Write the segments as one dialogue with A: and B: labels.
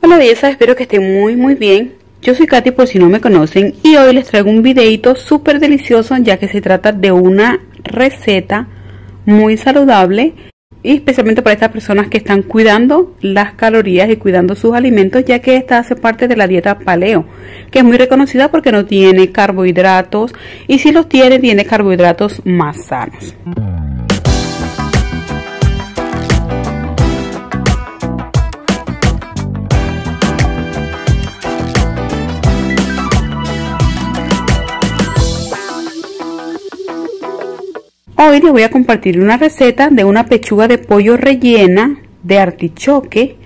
A: Hola belleza, espero que estén muy muy bien. Yo soy Katy por si no me conocen y hoy les traigo un videito súper delicioso ya que se trata de una receta muy saludable especialmente para estas personas que están cuidando las calorías y cuidando sus alimentos ya que esta hace parte de la dieta paleo que es muy reconocida porque no tiene carbohidratos y si los tiene tiene carbohidratos más sanos. Hoy les voy a compartir una receta de una pechuga de pollo rellena de artichoque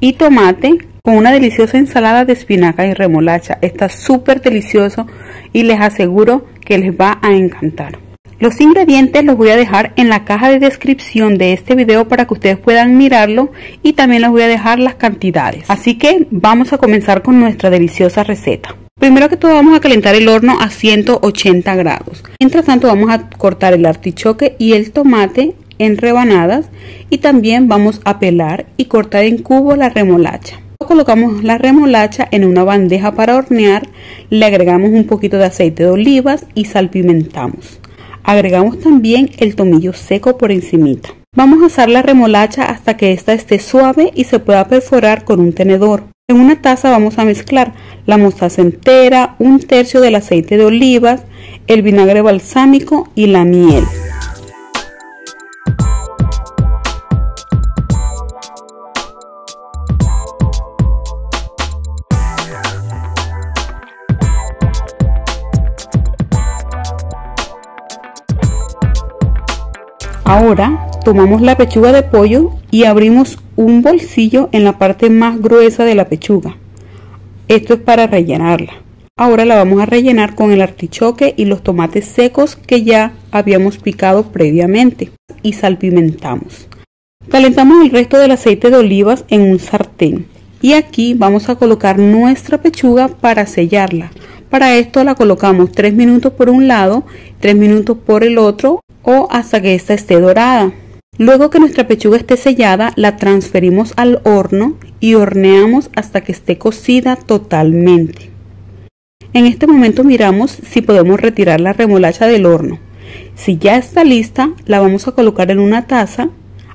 A: y tomate con una deliciosa ensalada de espinaca y remolacha. Está súper delicioso y les aseguro que les va a encantar. Los ingredientes los voy a dejar en la caja de descripción de este video para que ustedes puedan mirarlo y también les voy a dejar las cantidades. Así que vamos a comenzar con nuestra deliciosa receta. Primero que todo vamos a calentar el horno a 180 grados. Mientras tanto vamos a cortar el artichoque y el tomate en rebanadas y también vamos a pelar y cortar en cubo la remolacha. Colocamos la remolacha en una bandeja para hornear, le agregamos un poquito de aceite de olivas y salpimentamos. Agregamos también el tomillo seco por encimita. Vamos a asar la remolacha hasta que ésta esté suave y se pueda perforar con un tenedor. En una taza vamos a mezclar la mostaza entera, un tercio del aceite de olivas, el vinagre balsámico y la miel. Ahora tomamos la pechuga de pollo y abrimos un bolsillo en la parte más gruesa de la pechuga. Esto es para rellenarla. Ahora la vamos a rellenar con el artichoque y los tomates secos que ya habíamos picado previamente y salpimentamos. Calentamos el resto del aceite de olivas en un sartén y aquí vamos a colocar nuestra pechuga para sellarla. Para esto la colocamos 3 minutos por un lado, 3 minutos por el otro o hasta que ésta esté dorada. Luego que nuestra pechuga esté sellada, la transferimos al horno y horneamos hasta que esté cocida totalmente. En este momento miramos si podemos retirar la remolacha del horno. Si ya está lista, la vamos a colocar en una taza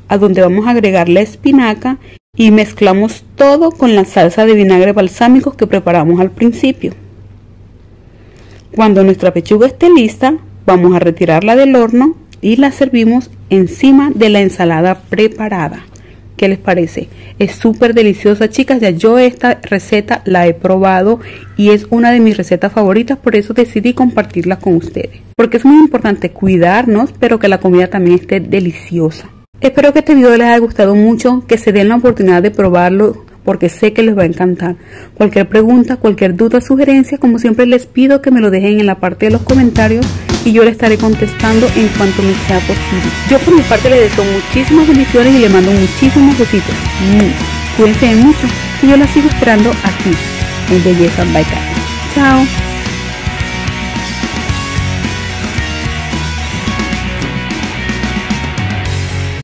A: a donde vamos a agregar la espinaca y mezclamos todo con la salsa de vinagre balsámico que preparamos al principio. Cuando nuestra pechuga esté lista, vamos a retirarla del horno y la servimos encima de la ensalada preparada. ¿Qué les parece? Es súper deliciosa, chicas. Ya yo esta receta la he probado y es una de mis recetas favoritas, por eso decidí compartirla con ustedes. Porque es muy importante cuidarnos, pero que la comida también esté deliciosa. Espero que este video les haya gustado mucho, que se den la oportunidad de probarlo porque sé que les va a encantar. Cualquier pregunta, cualquier duda, sugerencia, como siempre les pido que me lo dejen en la parte de los comentarios y yo le estaré contestando en cuanto me sea posible. Yo por mi parte les deseo muchísimas bendiciones y le mando muchísimos besitos. Mm. Cuídense mucho y yo la sigo esperando aquí en Belleza by Chao.